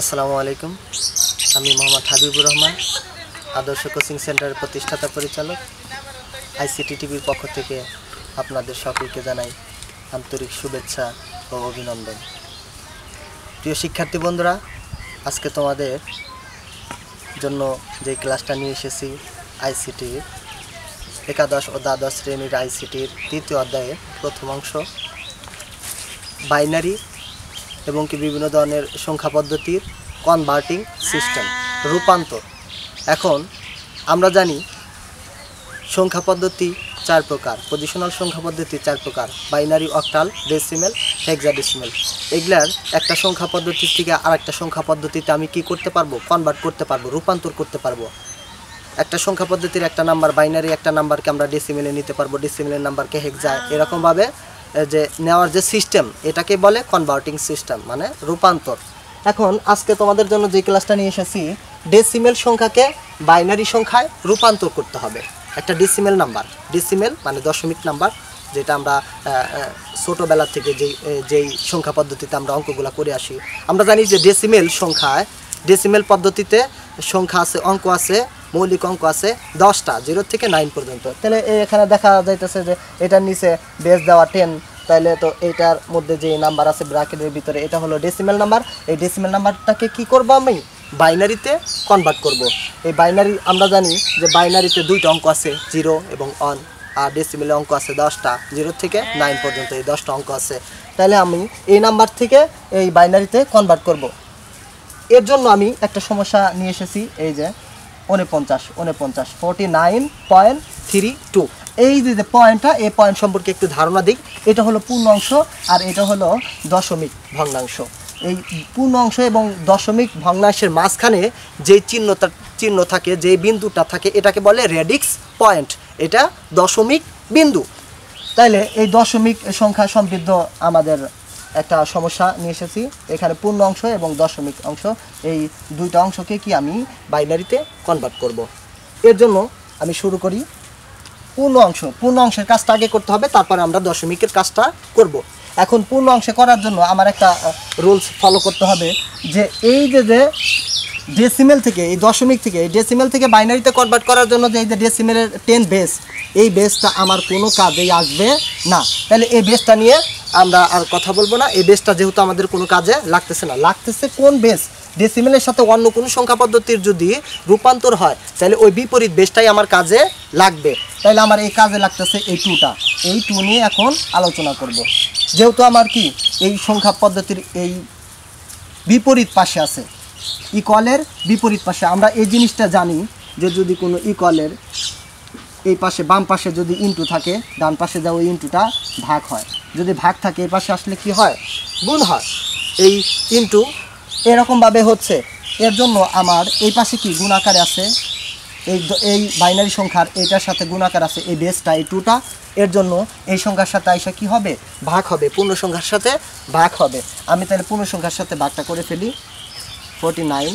আসসালামু আলাইকুম। আমি মোহাম্মদ হাবিবুর রহমান, আদর্শ কোচিং সেন্টারের প্রতিষ্ঠাতা পরিচালক। আইসিটি টিভির পক্ষ থেকে আপনাদের সকলকে জানাই আন্তরিক শুভেচ্ছা ও অভিনন্দন। প্রিয় শিক্ষার্থী বন্ধুরা, আজকে তোমাদের জন্য যে ক্লাসটা নিয়ে এসেছি আইসিটির একাদশ ও দ্বাদশ শ্রেণির আইসিটির তৃতীয় অধ্যায়ের প্রথম অংশ। বাইনারি এবং কি বিভিন্ন ধরনের সংখ্যা পদ্ধতির কনভার্টিং সিস্টেম রূপান্তর। এখন আমরা জানি সংখ্যা পদ্ধতি চার প্রকার পজিশনাল সংখ্যা পদ্ধতি চার প্রকার বাইনারি অক্টাল ডেসিমেল হেক্সাডেসিমেল এগুলার একটা সংখ্যা পদ্ধতি থেকে আর একটা সংখ্যা পদ্ধতিতে আমি কি করতে পারব? কনভার্ট করতে পারব, রূপান্তর করতে পারব। একটা সংখ্যা পদ্ধতির একটা নাম্বার বাইনারি একটা নাম্বারকে আমরা ডেসিমেলে নিতে পারব ডেসিমেলের নাম্বারকে হেক্সা এরকমভাবে যে নেওয়ার যে সিস্টেম, এটাকে বলে কনভার্টিং সিস্টেম মানে রূপান্তর। এখন আজকে তোমাদের জন্য যে ক্লাসটা নিয়ে এসেছি ডেসিমেল সংখ্যাকে বাইনারি সংখ্যায় রূপান্তর করতে হবে। একটা ডেসিমেল নাম্বার ডেসিমেল মানে দশমিক নাম্বার যেটা আমরা ছোটোবেলা থেকে যেই যেই সংখ্যা পদ্ধতিতে আমরা অঙ্কগুলো করে আসি। আমরা জানি যে ডেসিমেল সংখ্যায় ডেসিমেল পদ্ধতিতে সংখ্যা আছে, অঙ্ক আছে মৌলিক অঙ্ক আছে দশটা জিরো থেকে নাইন পর্যন্ত। তাহলে এখানে দেখা যাইতেছে যে এটার নিচে বেস দেওয়া টেন তাহলে তো এইটার মধ্যে যে নাম্বার আছে ব্র্যাকেটের ভিতরে, এটা হলো ডেসিমেল নাম্বার এই ডেসিমেল নাম্বারটাকে কি করব আমি? বাইনারিতে কনভার্ট করব। এই বাইনারি আমরা জানি যে বাইনারিতে দুইটা অঙ্ক আছে জিরো এবং অন আর ডেসিমেলে অঙ্ক আছে দশটা জিরো থেকে নাইন পর্যন্ত এই দশটা অঙ্ক আছে। তাহলে আমি এই নাম্বার থেকে এই বাইনারিতে কনভার্ট করব। এর জন্য আমি একটা সমস্যা নিয়ে এসেছি, এই যে উনপঞ্চাশ উনপঞ্চাশ forty nine point three two এই যে পয়েন্টটা এই পয়েন্ট সম্পর্কে একটু ধারণা দিক, এটা হলো পূর্ণাংশ আর এটা হলো দশমিক ভগ্নাংশ। এই পূর্ণাংশ এবং দশমিক ভগ্নাংশের মাঝখানে যে চিহ্নটা, চিহ্ন থাকে, যে বিন্দুটা থাকে, এটাকে বলে রেডিক্স পয়েন্ট এটা দশমিক বিন্দু। তাইলে এই দশমিক সংখ্যা সমৃদ্ধ আমাদের একটা সমস্যা নিয়ে এসেছি এখানে পূর্ণ অংশ এবং দশমিক অংশ এই দুইটা অংশকে কি আমি বাইনারিতে কনভার্ট করব। এর জন্য আমি শুরু করি পূর্ণ অংশ পূর্ণ অংশের কাজটা আগে করতে হবে, তারপরে আমরা দশমিকের কাজটা করব। এখন পূর্ণ অংশে করার জন্য আমার একটা রুলস ফলো করতে হবে যে এই যে যে ডেসিমেল থেকে, এই দশমিক থেকে, এই ডেসিমেল থেকে বাইনারিতে কনভার্ট করার জন্য যে এই যে ডেসিমেলের টেন বেস এই বেসটা আমার কোনো কাজেই আসবে না। তাহলে এই বেসটা নিয়ে আমরা আর কথা বলব না। এই বেসটা যেহেতু আমাদের কোনো কাজে লাগতেছে না। লাগতেছে কোন বেস ডেসিমেলের সাথে অন্য কোনো সংখ্যা পদ্ধতির যদি রূপান্তর হয়, তাহলে ওই বিপরীত বেসটাই আমার কাজে লাগবে। তাহলে আমার এই কাজে লাগতেছে এই টুটা এই টু নিয়ে এখন আলোচনা করব। যেহেতু আমার কি এই সংখ্যা পদ্ধতির এই বিপরীত পাশে আছে ইকলের বিপরীত পাশে। আমরা এই জিনিসটা জানি যে যদি কোনো ইকলের এই পাশে, বাম পাশে যদি ইন্টু থাকে, ডান পাশে যাও ওই ইন্টুটা ভাগ হয়। যদি ভাগ থাকে, এই পাশে আসলে কি হয়? গুণ হয়। এই ইন্টু এরকমভাবে হচ্ছে। এর জন্য আমার এই পাশে কি গুণ আকারে আছে? এই এই বাইনারি সংখ্যার এইটার সাথে গুণাকার আছে, এই বেসটা এই টুটা এর জন্য এই সংখ্যার সাথে আইসা কি হবে? ভাগ হবে। পূর্ণ সংখ্যার সাথে ভাগ হবে। আমি তাহলে পূর্ণ সংখ্যার সাথে ভাগটা করে ফেলি। ফোরটি নাইন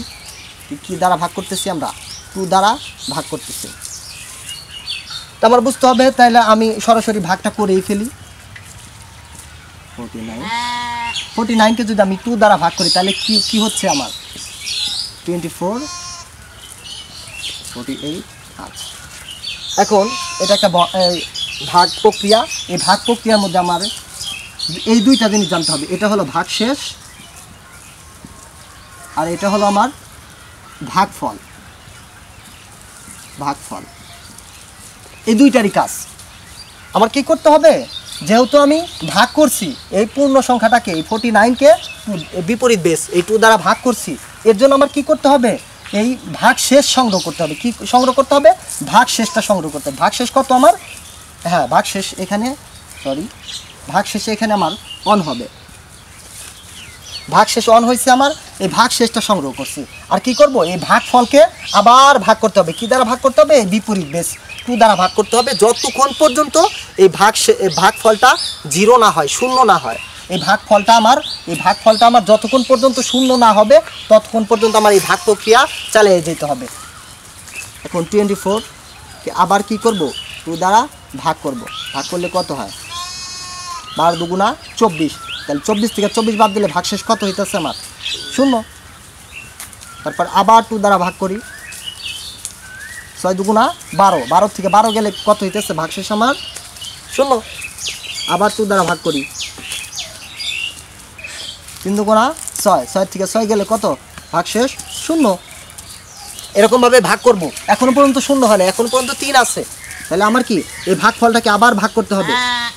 কী দ্বারা ভাগ করতেছি আমরা? টু দ্বারা ভাগ করতেছি। তো আমার বুঝতে হবে তাহলে আমি সরাসরি ভাগটা করেই ফেলি। ফোরটি নাইন ফোরটি নাইনকে যদি আমি টু দ্বারা ভাগ করি তাহলে কি কি হচ্ছে আমার? টোয়েন্টি ফোর ফোরটি এইট এখন এটা একটা ভাগ প্রক্রিয়া, এই ভাগ প্রক্রিয়ার মধ্যে আমার এই দুইটা জিনিস জানতে হবে। এটা হলো ভাগ শেষ আর এটা হলো আমার ভাগফল। ভাগফল। এই দুইটারই কাজ। আমার কি করতে হবে? যেহেতু আমি ভাগ করছি, এই পূর্ণ সংখ্যাটাকে, এই ফোর্টি নাইনকে বিপরীত বেস এই টু দ্বারা ভাগ করছি, এর জন্য আমার কি করতে হবে? এই ভাগ শেষ সংগ্রহ করতে হবে। কি সংগ্রহ করতে হবে? ভাগ শেষটা সংগ্রহ করতে হবে। ভাগ শেষ কত আমার? হ্যাঁ ভাগ শেষ এখানে সরি ভাগ শেষে এখানে আমার অন হবে। ভাগ শেষ অন হয়েছে আমার এই ভাগ শেষটা সংগ্রহ করছি। আর কি করব? এই ভাগ ফলকে আবার ভাগ করতে হবে। কি দ্বারা ভাগ করতে হবে? বিপরীত বেশ টু দ্বারা ভাগ করতে হবে। যতক্ষণ পর্যন্ত এই ভাগ ভাগ ফলটা জিরো না হয়, শূন্য না হয়, এই ভাগ ফলটা আমার এই ভাগ ফলটা আমার যতক্ষণ পর্যন্ত শূন্য না হবে, ততক্ষণ পর্যন্ত আমার এই ভাগ প্রক্রিয়া চালিয়ে যেতে হবে। এখন টোয়েন্টি ফোর আবার কি করব? টু দ্বারা ভাগ করব। ভাগ করলে কত হয়? বারো দুগুণা চব্বিশ। তাহলে চব্বিশ থেকে চব্বিশ বাদ দিলে ভাগশেষ কত হইতেছে আমার? শূন্য। তারপর আবার টু দ্বারা ভাগ করি। ছয় দুগুণা বারো। বারো থেকে বারো গেলে কত হইতেছে ভাগশেষ আমার? শূন্য। আবার টু দ্বারা ভাগ করি। তিন দুগুণা ছয়। ছয় থেকে ছয় গেলে কত? ভাগশেষ শূন্য। এরকমভাবে ভাগ করব। এখনও পর্যন্ত শূন্য হয় না। এখনও পর্যন্ত তিন আছে। তাহলে আমার কি? এই ভাগ ফলটাকে আবার ভাগ করতে হবে।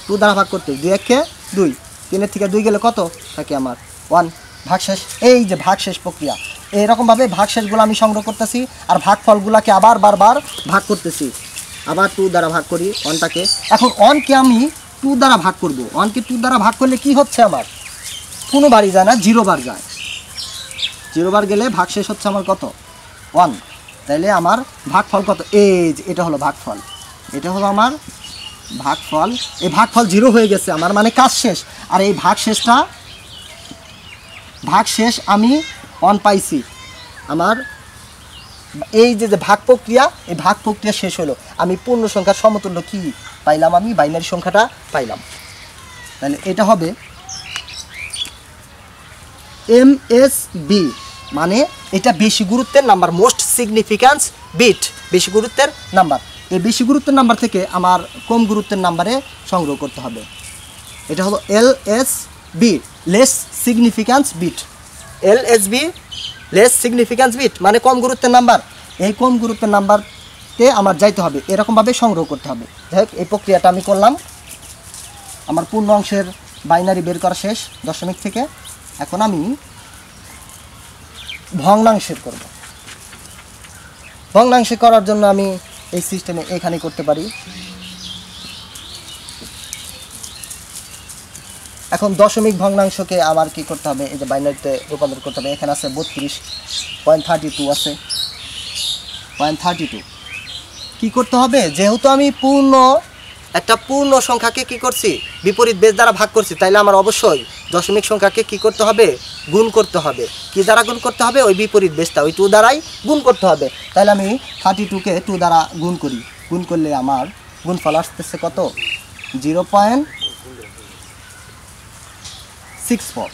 টু দ্বারা ভাগ করতে দুই একে দুই। তিনের থেকে দুই গেলে কত? থাকে আমার ওয়ান ভাগশেষ, এই যে ভাগশেষ প্রক্রিয়া। এইরকমভাবে ভাগশেষগুলো আমি সংগ্রহ করতেছি আর ভাগ ফলগুলোকে আবার বারবার ভাগ করতেছি। আবার টু দ্বারা ভাগ করি ওয়ানটাকে এখন ওয়ানকে আমি টু দ্বারা ভাগ করব। ওয়ানকে টু দ্বারা ভাগ করলে কি হচ্ছে আমার? কোনো বাড়ি যায় না জিরো বার যায়। জিরো বার গেলে ভাগশেষ হচ্ছে আমার কত? ওয়ান তাইলে আমার ভাগফল কত? এই এটা হলো ভাগফল। এটা হলো আমার ভাগফল, এই ভাগফল জিরো হয়ে গেছে, আমার মানে কাজ শেষ। আর এই ভাগ শেষটা, ভাগ শেষ আমি অন পাইছি। আমার এই যে যে ভাগ প্রক্রিয়া, এই ভাগ প্রক্রিয়া শেষ হলো। আমি পূর্ণ সংখ্যার সমতুল্য কি পাইলাম আমি? বাইনারি সংখ্যাটা পাইলাম। তাহলে এটা হবে এম এস বি মানে এটা বেশি গুরুত্বের নাম্বার মোস্ট সিগনিফিক্যান্স বিট বেশি গুরুত্বের নাম্বার এই বেশি গুরুত্বের নাম্বার থেকে আমার কম গুরুত্বের নাম্বারে সংগ্রহ করতে হবে। এটা হলো L S B less significance bit L S B less significance bit মানে কম গুরুত্বের নাম্বার। এই কম গুরুত্বের নাম্বারতে আমার যাইতে হবে, এরকমভাবে সংগ্রহ করতে হবে। যাই এই প্রক্রিয়াটা আমি করলাম। আমার পূর্ণ অংশের বাইনারি বের করা শেষ, দশমিক থেকে। এখন আমি ভগ্নাংশের করব। ভগ্নাংশে করার জন্য আমি এই সিস্টেমে এখানে করতে পারি। এখন দশমিক ভগ্নাংশকে আমার কি করতে হবে? এই যে বাইনারিতে রূপান্তর করতে হবে। এখানে আছে বত্রিশ পয়েন্ট থার্টি টু আছে। পয়েন্ট থার্টি টু কী করতে হবে? যেহেতু আমি পূর্ণ একটা পূর্ণ সংখ্যাকে কি করছি? বিপরীত বেশ দ্বারা ভাগ করছি তাইলে আমার অবশ্যই দশমিক সংখ্যাকে কি করতে হবে? গুণ করতে হবে। কি দ্বারা গুণ করতে হবে? ওই বিপরীত বেশটা ওই টু দ্বারাই গুণ করতে হবে। তাহলে আমি থার্টি টুকে টু দ্বারা গুণ করি। গুণ করলে আমার গুণফল আসতেছে কত? Zero point six four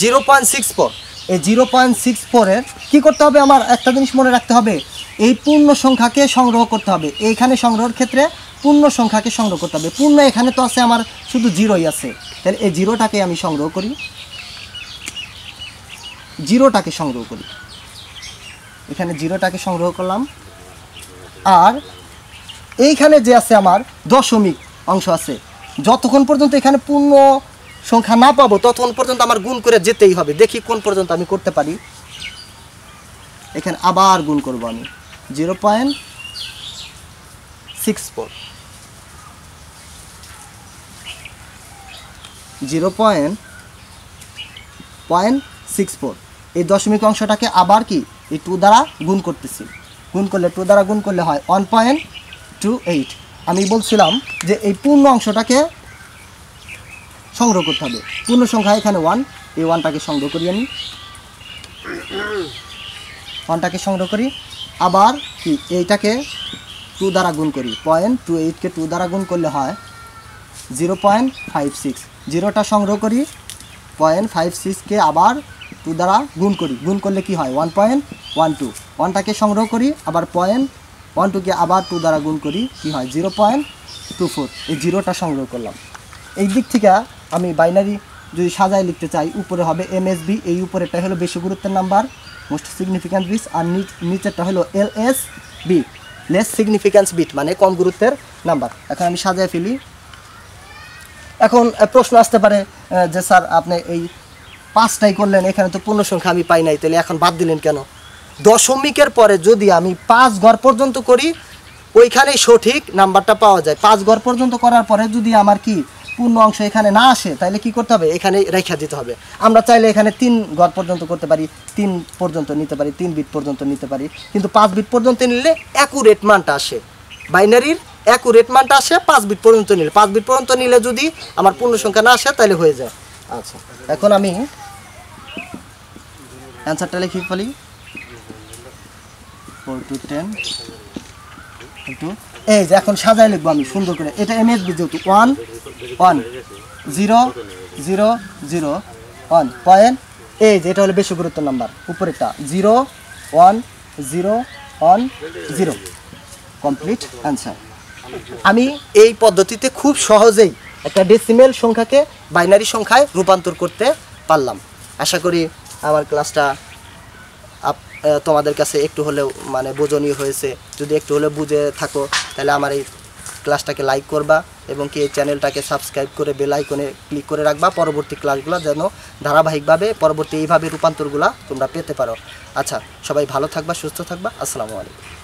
zero point six four এই জিরো পয়েন্ট সিক্স ফোরের কী করতে হবে? আমার একটা জিনিস মনে রাখতে হবে। এই পূর্ণ সংখ্যাকে সংগ্রহ করতে হবে। এইখানে সংগ্রহের ক্ষেত্রে পূর্ণ সংখ্যাকে সংগ্রহ করতে হবে। পূর্ণ এখানে তো আছে আমার শুধু জিরোই আছে। তাহলে এই জিরোটাকে আমি সংগ্রহ করি। জিরোটাকে সংগ্রহ করি। এখানে জিরোটাকে সংগ্রহ করলাম। আর এইখানে যে আছে আমার দশমিক অংশ আছে। যতক্ষণ পর্যন্ত এখানে পূর্ণ সংখ্যা না পাবো, ততক্ষণ পর্যন্ত আমার গুণ করে যেতেই হবে। দেখি কোন পর্যন্ত আমি করতে পারি। এখানে আবার গুণ করব আমি। Zero point six four. Zero point point six four. এই দশমিক অংশটাকে আবার কি? এই টু দ্বারা গুণ করতেছি। গুণ করলে টু দ্বারা গুণ করলে হয় ওয়ান পয়েন্ট টু এইট আমি বলছিলাম যে এই পূর্ণ অংশটাকে সংগ্রহ করতে হবে। পূর্ণ সংখ্যা এখানে ওয়ান এই ওয়ানটাকে সংগ্রহ করি আমি। ওয়ানটাকে সংগ্রহ করি। আবার কি? এইটাকে টু দ্বারা গুণ করি। পয়েন্ট টু এইটকে টু দ্বারা গুণ করলে হয় জিরো পয়েন্ট ফাইভ সিক্স জিরোটা সংগ্রহ করি পয়েন্ট ফাইভ সিক্সকে আবার টু দ্বারা গুণ করি। গুণ করলে কি হয়? ওয়ান পয়েন্ট ওয়ান টু ওয়ানটাকে সংগ্রহ করি, আবার পয়েন্ট ওয়ান টুকে আবার টু দ্বারা গুণ করি, কি হয়? জিরো পয়েন্ট টু ফোর এই জিরোটা সংগ্রহ করলাম। এই দিক থেকে আমি বাইনারি যদি সাজায় লিখতে চাই, উপরে হবে এমএসবি এই উপরেরটা হলো বেশি গুরুত্বের নাম্বার। মোস্ট সিগনিফিক্যান্ট বিট আর নিচেরটা হলো L S B less significance bit মানে কম গুরুত্বের নাম্বার এখন আমি সাজায় ফেলি। এখন প্রশ্ন আসতে পারে যে স্যার, আপনি এই পাঁচটাই করলেন, এখানে তো পূর্ণ সংখ্যা আমি পাই নাই, তাহলে এখন বাদ দিলেন কেন? দশমিকের পরে যদি আমি পাঁচ ঘর পর্যন্ত করি, ওইখানেই সঠিক নাম্বারটা পাওয়া যায়। পাঁচ ঘর পর্যন্ত করার পরে যদি আমার কি পূর্ণ অংশ এখানে না আসে তাহলে কি করতে হবে? এখানে রেখা দিতে হবে। আমরা চাইলে এখানে তিন ঘর পর্যন্ত করতে পারি, তিন পর্যন্ত নিতে পারি, তিন বিট পর্যন্ত নিতে পারি। কিন্তু পাঁচ বিট পর্যন্ত নিলে অ্যাকুরেট মানটা আসে। বাইনারির অ্যাকুরেট মানটা আসে, পাঁচ বিট পর্যন্ত নিলে। পাঁচ বিট পর্যন্ত নিলে যদি আমার পূর্ণ সংখ্যা না আসে তাহলে হয়ে যায়। আচ্ছা এখন আমি অ্যান্সারটা লিখে ফেলি ফোর টু টেন এই যে এখন সাজায় লিখব আমি, সুন্দর করে। এটা এমএসবি যেহেতু one one zero zero zero one point এই যে এটা হলো বেশি গুরুত্ব নাম্বার, উপরেরটা zero one zero one zero complete answer আমি এই পদ্ধতিতে খুব সহজেই একটা ডেসিমেল সংখ্যাকে বাইনারি সংখ্যায় রূপান্তর করতে পারলাম। আশা করি আমার ক্লাসটা তোমাদের কাছে একটু হলেও মানে বোঝনীয় হয়েছে। যদি একটু হলেও বুঝে থাকো তাহলে আমার এই ক্লাসটাকে লাইক করবা এবং কি এই চ্যানেলটাকে সাবস্ক্রাইব করে বেল আইকনে ক্লিক করে রাখবা। পরবর্তী ক্লাসগুলো যেন ধারাবাহিকভাবে, পরবর্তী এইভাবে রূপান্তরগুলো তোমরা পেতে পারো। আচ্ছা সবাই ভালো থাকবা, সুস্থ থাকবা। আসসালামু আলাইকুম।